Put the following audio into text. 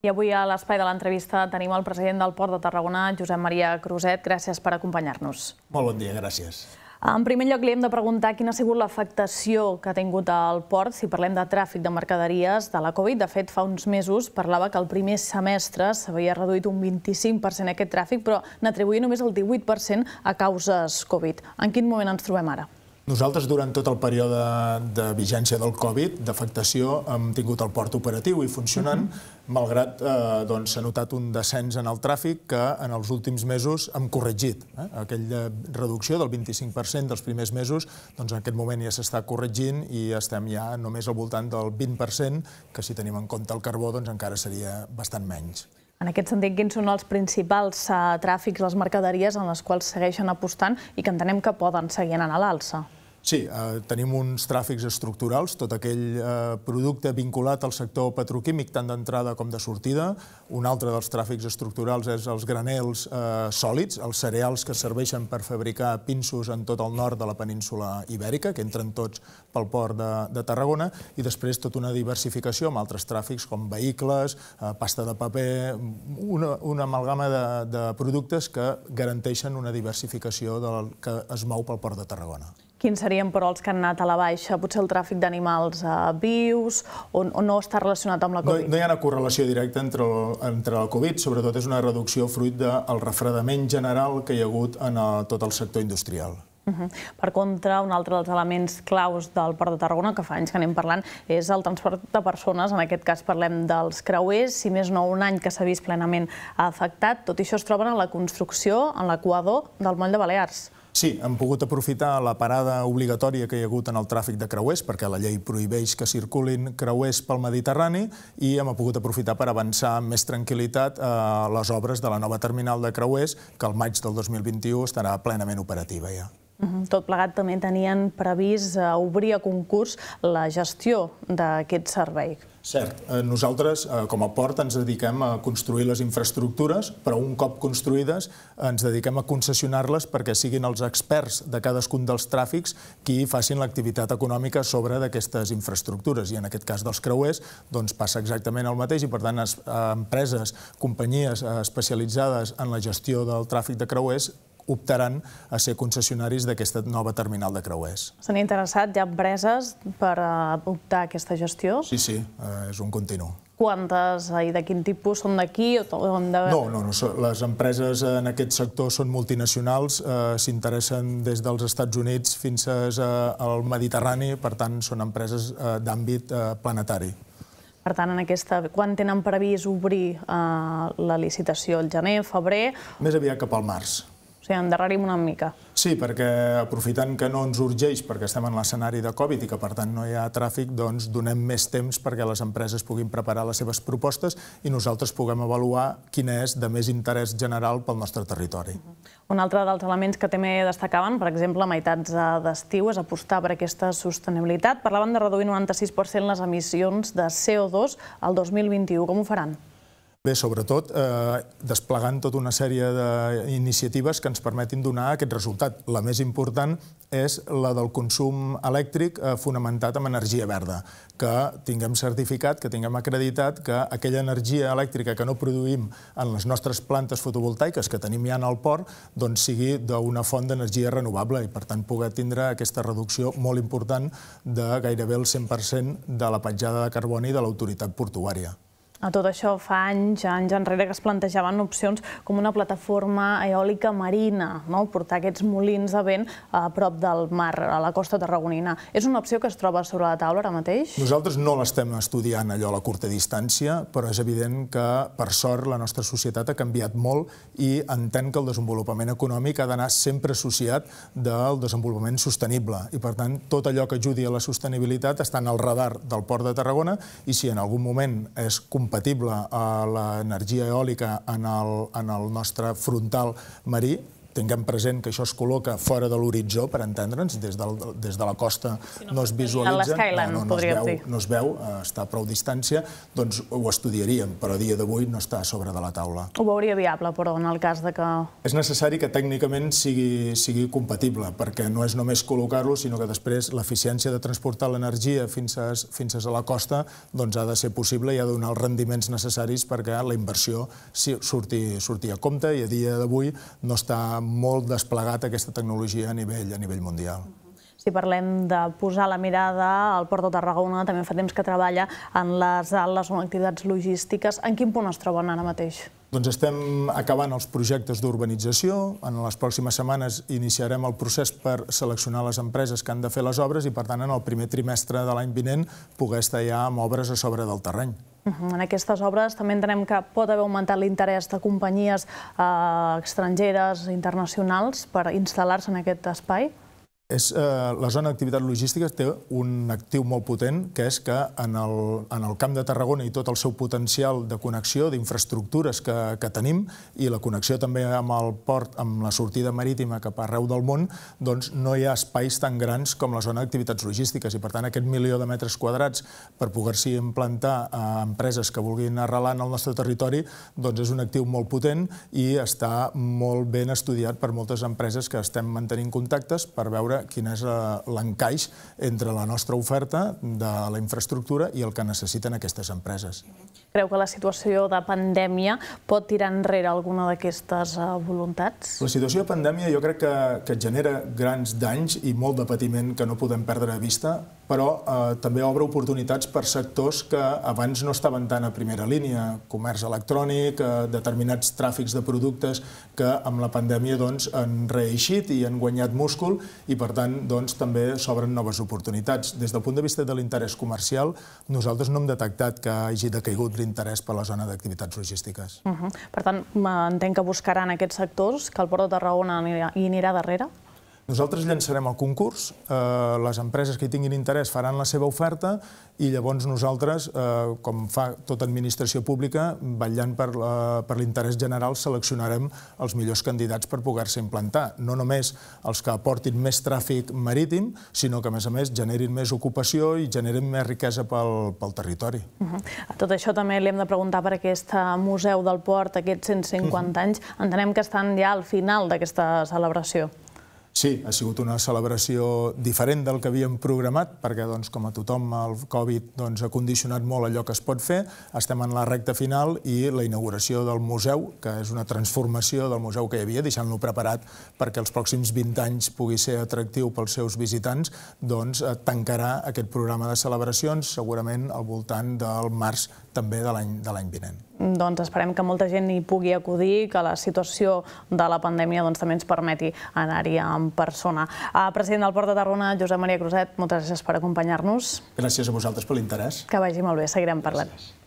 I avui a l'espai de l'entrevista tenim el president del Port de Tarragona, Josep Maria Cruzet. Gràcies per acompanyar-nos. Molt bon dia, gràcies. En primer lloc, li hem de preguntar quina ha sigut l'afectació que ha tingut el port si parlem de tràfic de mercaderies de la Covid. De fet, fa uns mesos parlava que el primer semestre s'havia reduït un 25% aquest tràfic, però n'atribuïa només el 18% a causes Covid. En quin moment ens trobem ara? Nosaltres, durant tot el període de vigència del Covid, d'afectació, hem tingut el port operatiu i funcionant, uh -huh. malgrat eh, doncs, s'ha notat un descens en el tràfic que en els últims mesos hem corregit. Eh? Aquella reducció del 25% dels primers mesos, doncs en aquest moment ja s'està corregint i estem ja només al voltant del 20%, que si tenim en compte el carbó, doncs encara seria bastant menys. En aquest sentit, quins són els principals uh, tràfics, les mercaderies en les quals segueixen apostant i que entenem que poden seguir anant a l'alça? Sí, eh, tenim uns tràfics estructurals, tot aquell eh, producte vinculat al sector petroquímic, tant d'entrada com de sortida. Un altre dels tràfics estructurals és els granels eh, sòlids, els cereals que serveixen per fabricar pinsos en tot el nord de la península ibèrica, que entren tots pel port de, de Tarragona, i després tota una diversificació amb altres tràfics com vehicles, eh, pasta de paper, una, una amalgama de, de productes que garanteixen una diversificació del que es mou pel port de Tarragona. Quins serien, però, els que han anat a la baixa? Potser el tràfic d'animals eh, vius o, o no està relacionat amb la Covid? No, no hi ha una correlació directa entre, el, entre la Covid, sobretot és una reducció fruit del refredament general que hi ha hagut en el, tot el sector industrial. Uh -huh. Per contra, un altre dels elements claus del Port de Tarragona, que fa anys que anem parlant, és el transport de persones. En aquest cas parlem dels creuers, si més no un any que s'ha vist plenament afectat. Tot això es troben en la construcció, en l'equador del moll de Balears. Sí, hem pogut aprofitar la parada obligatòria que hi ha hagut en el tràfic de creuers, perquè la llei prohibeix que circulin creuers pel Mediterrani, i hem pogut aprofitar per avançar amb més tranquil·litat eh, les obres de la nova terminal de creuers, que al maig del 2021 estarà plenament operativa ja. Tot plegat també tenien previst eh, obrir a concurs la gestió d'aquest servei. Cert. Eh, nosaltres, eh, com a port, ens dediquem a construir les infraestructures, però un cop construïdes ens dediquem a concessionar-les perquè siguin els experts de cadascun dels tràfics qui facin l'activitat econòmica sobre d'aquestes infraestructures. I en aquest cas dels creuers doncs passa exactament el mateix i, per tant, empreses, companyies especialitzades en la gestió del tràfic de creuers optaran a ser concessionaris d'aquesta nova terminal de creuers. S'han interessat ja empreses per optar a aquesta gestió? Sí, sí, eh, és un continu. Quantes i de quin tipus són d'aquí o de... No, no, no, les empreses en aquest sector són multinacionals, eh, s'interessen des dels Estats Units fins al Mediterrani, per tant són empreses eh, d'àmbit eh, planetari. Per tant, en aquesta, quan tenen previst obrir eh, la licitació? El gener, febrer? Més aviat cap al març sigui, endarrerim una mica. Sí, perquè aprofitant que no ens urgeix perquè estem en l'escenari de Covid i que per tant no hi ha tràfic, doncs donem més temps perquè les empreses puguin preparar les seves propostes i nosaltres puguem avaluar quin és de més interès general pel nostre territori. Un altre dels elements que també destacaven, per exemple, a meitats d'estiu, és apostar per aquesta sostenibilitat. Parlaven de reduir 96% les emissions de CO2 al 2021. Com ho faran? Bé, sobretot eh, desplegant tota una sèrie d'iniciatives que ens permetin donar aquest resultat. La més important és la del consum elèctric eh, fonamentat en energia verda, que tinguem certificat, que tinguem acreditat que aquella energia elèctrica que no produïm en les nostres plantes fotovoltaiques que tenim ja en el port, doncs sigui d'una font d'energia renovable i, per tant, poder tindre aquesta reducció molt important de gairebé el 100% de la petjada de carboni de l'autoritat portuària. A tot això fa anys, anys enrere, que es plantejaven opcions com una plataforma eòlica marina, no? portar aquests molins de vent a prop del mar, a la costa tarragonina. És una opció que es troba sobre la taula ara mateix? Nosaltres no l'estem estudiant allò a la curta distància, però és evident que, per sort, la nostra societat ha canviat molt i entén que el desenvolupament econòmic ha d'anar sempre associat del desenvolupament sostenible. I, per tant, tot allò que ajudi a la sostenibilitat està en el radar del Port de Tarragona i si en algun moment és compatible compatible l'energia eòlica en el, en el nostre frontal marí, tinguem present que això es col·loca fora de l'horitzó, per entendre'ns, des, del, des de la costa no es visualitza, no, no, no, es veu, no es veu, està a prou distància, doncs ho estudiaríem, però a dia d'avui no està a sobre de la taula. Ho veuria viable, però, en el cas de que... És necessari que tècnicament sigui, sigui compatible, perquè no és només col·locar-lo, sinó que després l'eficiència de transportar l'energia fins, a, fins a la costa doncs ha de ser possible i ha de donar els rendiments necessaris perquè la inversió surti, surti a compte i a dia d'avui no està molt desplegat aquesta tecnologia a nivell, a nivell mundial. Si parlem de posar la mirada, al Port de Tarragona també fa temps que treballa en les ales o activitats logístiques. En quin punt es troben ara mateix? Doncs estem acabant els projectes d'urbanització. En les pròximes setmanes iniciarem el procés per seleccionar les empreses que han de fer les obres i, per tant, en el primer trimestre de l'any vinent poder estar ja amb obres a sobre del terreny. En aquestes obres també entenem que pot haver augmentat l'interès de companyies eh, estrangeres, internacionals, per instal·lar-se en aquest espai? És, eh, la zona d'activitat logística té un actiu molt potent, que és que en el, en el Camp de Tarragona i tot el seu potencial de connexió, d'infraestructures que, que tenim, i la connexió també amb el port, amb la sortida marítima cap arreu del món, doncs no hi ha espais tan grans com la zona d'activitats logístiques, i per tant aquest milió de metres quadrats per poder-s'hi implantar a empreses que vulguin arrelar en el nostre territori, doncs és un actiu molt potent i està molt ben estudiat per moltes empreses que estem mantenint contactes per veure quin és eh, l'encaix entre la nostra oferta de la infraestructura i el que necessiten aquestes empreses. Creu que la situació de pandèmia pot tirar enrere alguna d'aquestes eh, voluntats? La situació de pandèmia jo crec que, que genera grans danys i molt de patiment que no podem perdre de vista, però eh, també obre oportunitats per sectors que abans no estaven tan a primera línia, comerç electrònic, eh, determinats tràfics de productes que amb la pandèmia doncs, han reeixit i han guanyat múscul i per tant doncs, també s'obren noves oportunitats. Des del punt de vista de l'interès comercial, nosaltres no hem detectat que hagi decaigut l'interès per la zona d'activitats logístiques. Uh -huh. Per tant, entenc que buscaran aquests sectors, que el Port de Tarragona hi anirà darrere? Nosaltres llançarem el concurs, eh, les empreses que hi tinguin interès faran la seva oferta i llavors nosaltres, eh, com fa tota administració pública, vetllant per, per l'interès general, seleccionarem els millors candidats per poder-se implantar. No només els que aportin més tràfic marítim, sinó que, a més a més, generin més ocupació i generin més riquesa pel, pel territori. Uh -huh. A tot això també li hem de preguntar per aquest Museu del Port, aquests 150 uh -huh. anys. Entenem que estan ja al final d'aquesta celebració. Sí, ha sigut una celebració diferent del que havíem programat, perquè, doncs, com a tothom, el Covid doncs, ha condicionat molt allò que es pot fer. Estem en la recta final i la inauguració del museu, que és una transformació del museu que hi havia, deixant-lo preparat perquè els pròxims 20 anys pugui ser atractiu pels seus visitants, doncs eh, tancarà aquest programa de celebracions, segurament al voltant del març també de l'any vinent. Doncs esperem que molta gent hi pugui acudir, que la situació de la pandèmia doncs, també ens permeti anar-hi en persona. Uh, president del Port de Tarragona, Josep Maria Cruzet, moltes gràcies per acompanyar-nos. Gràcies a vosaltres per l'interès. Que vagi molt bé, seguirem parlant. Gràcies.